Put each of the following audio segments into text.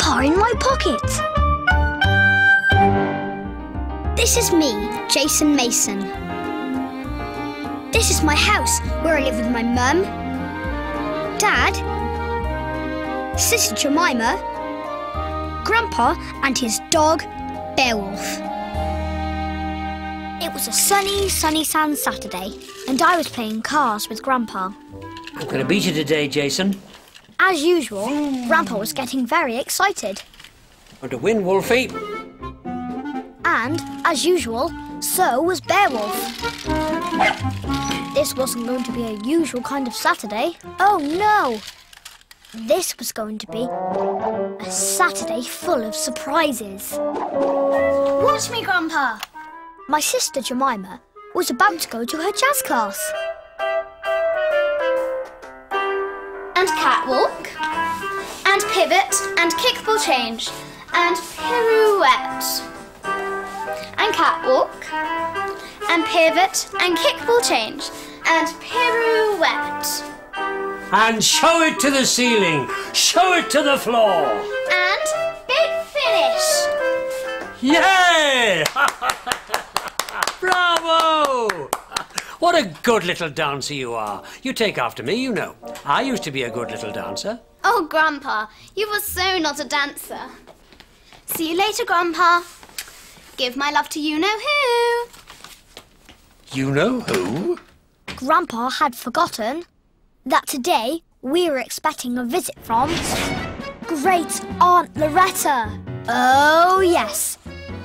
Grandpa in my pocket. This is me, Jason Mason. This is my house where I live with my mum, dad, sister Jemima, grandpa, and his dog, Beowulf. It was a sunny, sunny sand Saturday, and I was playing cars with Grandpa. I'm going to beat you today, Jason. As usual, Grandpa was getting very excited. Want to win, Wolfie? And, as usual, so was Beowulf. This wasn't going to be a usual kind of Saturday. Oh no! This was going to be a Saturday full of surprises. Watch me, Grandpa. My sister Jemima was about to go to her jazz class. And catwalk. And pivot. And kickball change. And pirouette. And catwalk. And pivot. And kickball change. And pirouette. And show it to the ceiling. Show it to the floor. And big finish. Yay! Bravo! What a good little dancer you are. You take after me, you know. I used to be a good little dancer. Oh, Grandpa, you were so not a dancer. See you later, Grandpa. Give my love to you know who. You know who? Grandpa had forgotten that today we were expecting a visit from Great Aunt Loretta. Oh, yes.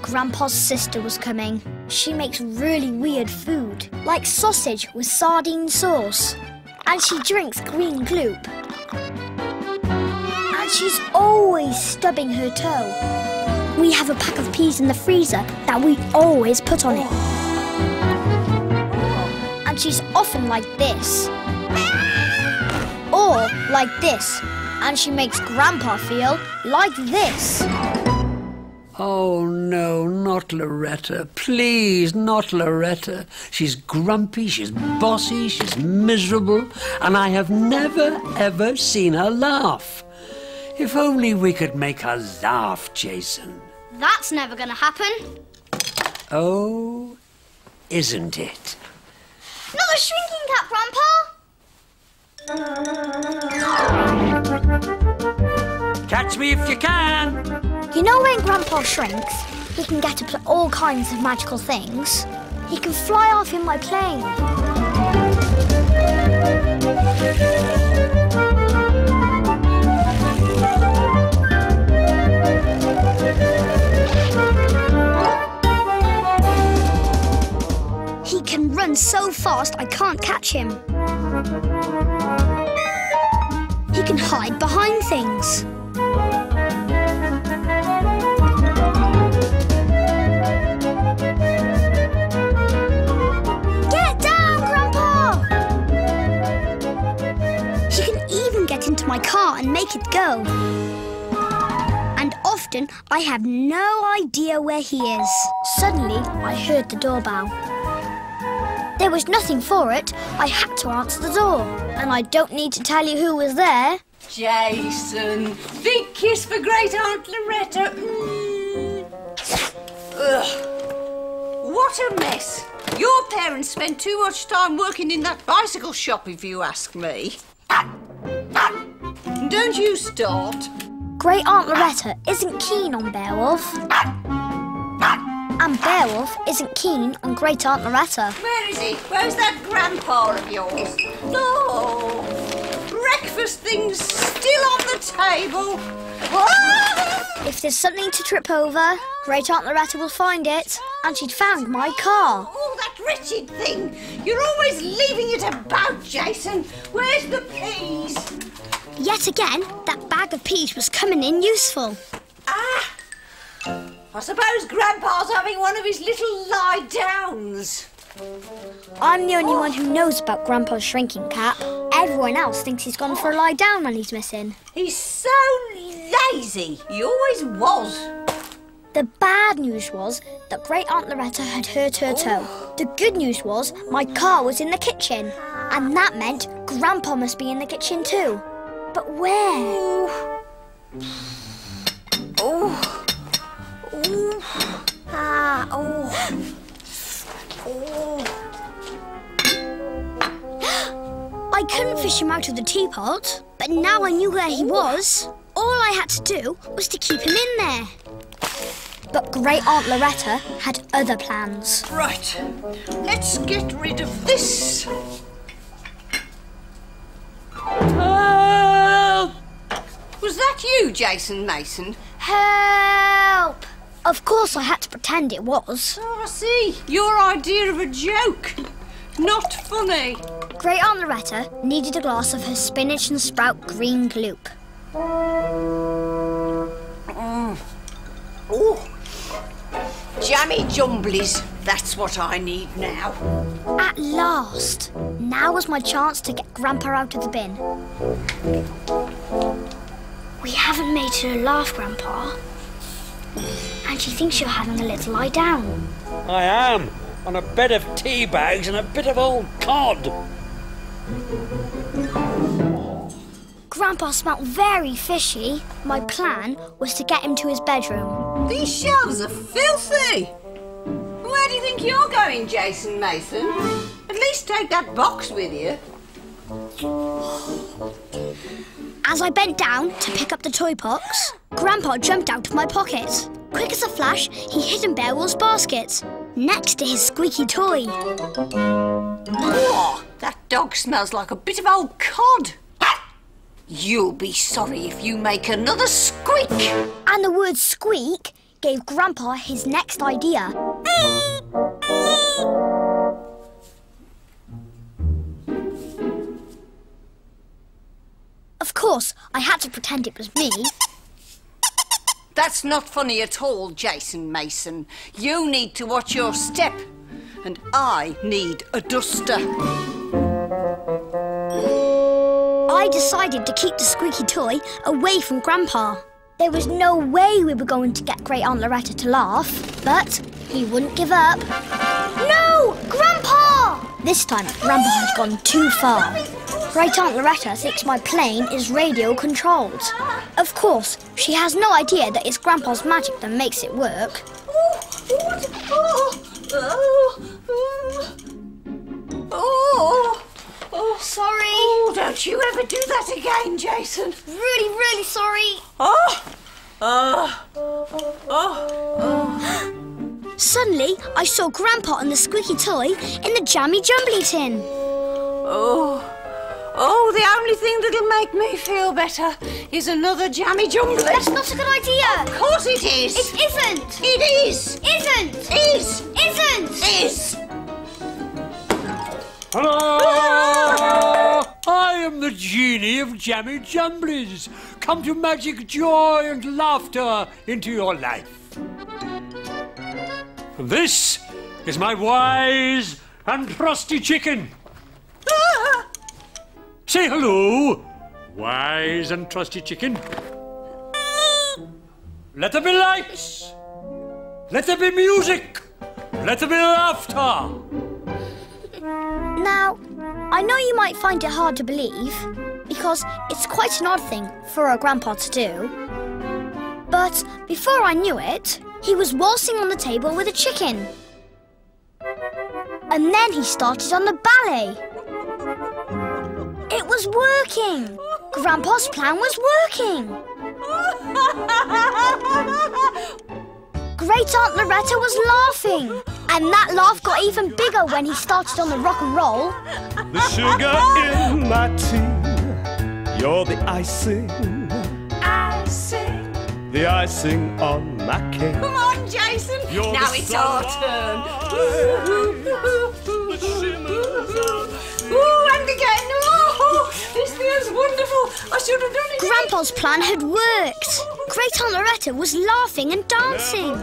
Grandpa's sister was coming. She makes really weird food, like sausage with sardine sauce. And she drinks green gloop. And she's always stubbing her toe. We have a pack of peas in the freezer that we always put on it. And she's often like this. Or like this. And she makes Grandpa feel like this. Oh, no, not Loretta. Please, not Loretta. She's grumpy, she's bossy, she's miserable, and I have never, ever seen her laugh. If only we could make her laugh, Jason. That's never gonna happen. Oh, isn't it? Not a shrinking cat, Grandpa. Catch me if you can. You know when Grandpa shrinks, he can get up to all kinds of magical things. He can fly off in my plane. He can run so fast I can't catch him. He can hide behind things. Get down, Grandpa! He can even get into my car and make it go. And often I have no idea where he is. Suddenly, I heard the doorbell. There was nothing for it. I had to answer the door. And I don't need to tell you who was there. Jason, big kiss for great Aunt Loretta. Mm. Ugh. What a mess. Your parents spent too much time working in that bicycle shop, if you ask me. Don't you start. Great Aunt Loretta isn't keen on Beowulf. And Beowulf isn't keen on Great Aunt Loretta. Where is he? Where's that grandpa of yours? No. Breakfast things still on the table. If there's something to trip over, Great Aunt Loretta will find it. And she'd found my car. Oh, that wretched thing! You're always leaving it about, Jason. Where's the peas? Yet again, that bag of peas was coming in useful. Ah! I suppose Grandpa's having one of his little lie downs. I'm the only one who knows about Grandpa's shrinking cap. Everyone else thinks he's gone for a lie down when he's missing. He's so lazy. He always was. The bad news was that Great Aunt Loretta had hurt her toe. The good news was my car was in the kitchen. And that meant Grandpa must be in the kitchen too. But where? Oh. Oh. Ah, oh. Oh. I couldn't fish him out of the teapot, but now I knew where he was. All I had to do was to keep him in there. But Great Aunt Loretta had other plans. Right. Let's get rid of this. Help! Was that you, Jason Mason? Help! Of course, I had to pretend it was. Oh, I see. Your idea of a joke. Not funny. Great Aunt Loretta needed a glass of her spinach and sprout green gloop. Oh. Jammy jumblies. That's what I need now. At last! Now was my chance to get Grandpa out of the bin. We haven't made her laugh, Grandpa. And she thinks you're having a little lie down. I am, on a bed of tea bags and a bit of old cod. Grandpa smelt very fishy. My plan was to get him to his bedroom. These shelves are filthy. Where do you think you're going, Jason Mason? At least take that box with you. As I bent down to pick up the toy box, Grandpa jumped out of my pocket. Quick as a flash, he hid in Beowulf's basket, next to his squeaky toy. Oh, that dog smells like a bit of old cod. You'll be sorry if you make another squeak. And the word squeak gave Grandpa his next idea. Of course, I had to pretend it was me. That's not funny at all, Jason Mason. You need to watch your step. And I need a duster. I decided to keep the squeaky toy away from Grandpa. There was no way we were going to get Great Aunt Loretta to laugh, but he wouldn't give up. No! Grandpa! This time, Grandpa had gone too far. Great Aunt Loretta thinks my plane is radio controlled. Of course, she has no idea that it's Grandpa's magic that makes it work. Oh, oh, oh, oh, oh, Sorry. oh, don't you ever do that again, Jason. Really, really sorry. Oh, oh, oh, Suddenly, I saw Grandpa and the squeaky toy in the jammy jumbly tin. oh. Oh, the only thing that'll make me feel better is another jammy jumble. That's not a good idea. Of course it is. It isn't. It is. Isn't. Is. Isn't. Is. Hello! Ah! I am the genie of Jammy Jumblies. Come to magic joy and laughter into your life. This is my wise and trusty chicken. Say hello, wise and trusty chicken. Let there be lights. Let there be music. Let there be laughter. Now, I know you might find it hard to believe, because it's quite an odd thing for a grandpa to do. But before I knew it, he was waltzing on the table with a chicken. And then he started on the ballet. It was working! Grandpa's plan was working! Great Aunt Loretta was laughing! And that laugh got even bigger when he started on the rock and roll. The sugar in my tea. You're the icing. Icing. The icing on my cake. Come on, Jason. You're now it's our The shimmers turn. Ooh, and again. Oh, this feels wonderful. I should have done it. Grandpa's plan had worked. Great Aunt Loretta was laughing and dancing.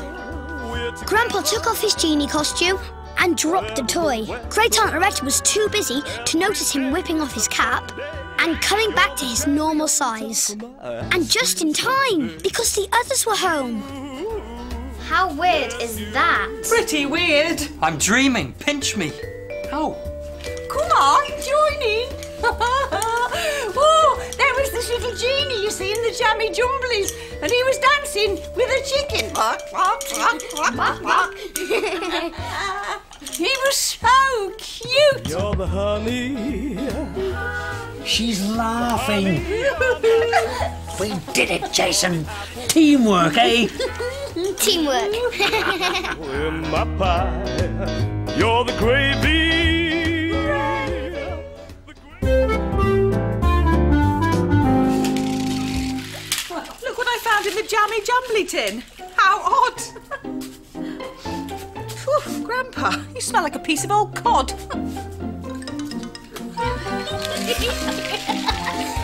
Grandpa took off his genie costume and dropped the toy. Great Aunt Loretta was too busy to notice him whipping off his cap and coming back to his normal size. And just in time, because the others were home. How weird is that? Pretty weird. I'm dreaming. Pinch me. Oh, Come on, join in. there was the Grandfather's little genie, you see, in the jammy jumblies, and he was dancing with a chicken. Bark. he was so cute. You're the honey. She's laughing. We did it, Jason. Teamwork, eh? Teamwork. In my pie. You're the gravy. In the jammy jumbly tin. How odd. Phew, Grandpa, you smell like a piece of old cod.